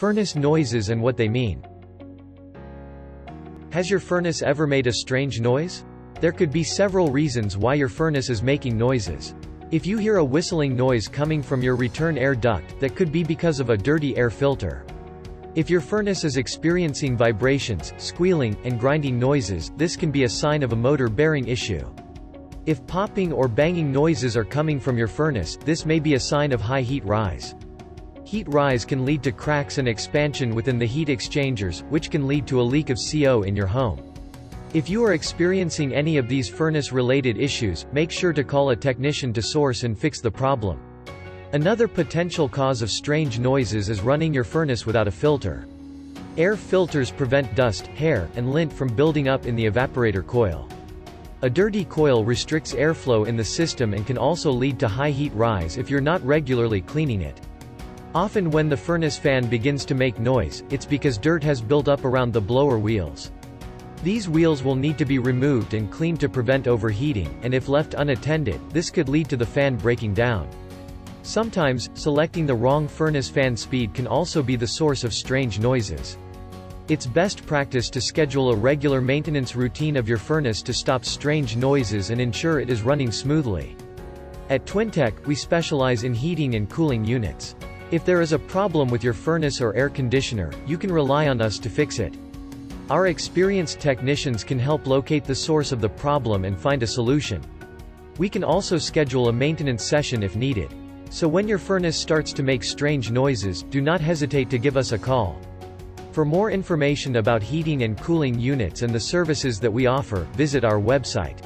Furnace noises and what they mean. Has your furnace ever made a strange noise? There could be several reasons why your furnace is making noises. If you hear a whistling noise coming from your return air duct, that could be because of a dirty air filter. If your furnace is experiencing vibrations, squealing, and grinding noises, this can be a sign of a motor bearing issue. If popping or banging noises are coming from your furnace, this may be a sign of high heat rise. Heat rise can lead to cracks and expansion within the heat exchangers, which can lead to a leak of CO in your home. If you are experiencing any of these furnace-related issues, make sure to call a technician to source and fix the problem. Another potential cause of strange noises is running your furnace without a filter. Air filters prevent dust, hair, and lint from building up in the evaporator coil. A dirty coil restricts airflow in the system and can also lead to high heat rise if you're not regularly cleaning it. Often when the furnace fan begins to make noise, it's because dirt has built up around the blower wheels. These wheels will need to be removed and cleaned to prevent overheating, and if left unattended, this could lead to the fan breaking down. Sometimes, selecting the wrong furnace fan speed can also be the source of strange noises. It's best practice to schedule a regular maintenance routine of your furnace to stop strange noises and ensure it is running smoothly. At Twintech, we specialize in heating and cooling units. If there is a problem with your furnace or air conditioner, you can rely on us to fix it. Our experienced technicians can help locate the source of the problem and find a solution. We can also schedule a maintenance session if needed. So when your furnace starts to make strange noises, do not hesitate to give us a call. For more information about heating and cooling units and the services that we offer, visit our website.